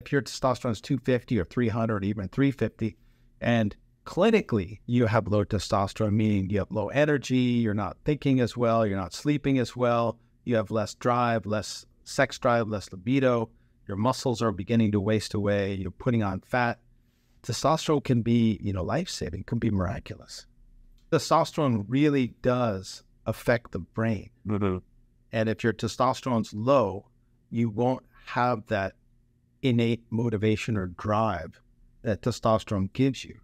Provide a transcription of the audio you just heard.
If your testosterone is 250 or 300, even 350, and clinically you have low testosterone, meaning you have low energy, you're not thinking as well, you're not sleeping as well, you have less drive, less sex drive, less libido, your muscles are beginning to waste away, you're putting on fat. Testosterone can be, you know, life saving, can be miraculous. Testosterone really does affect the brain. Mm-hmm. And if your testosterone's low, you won't have that innate motivation or drive that testosterone gives you.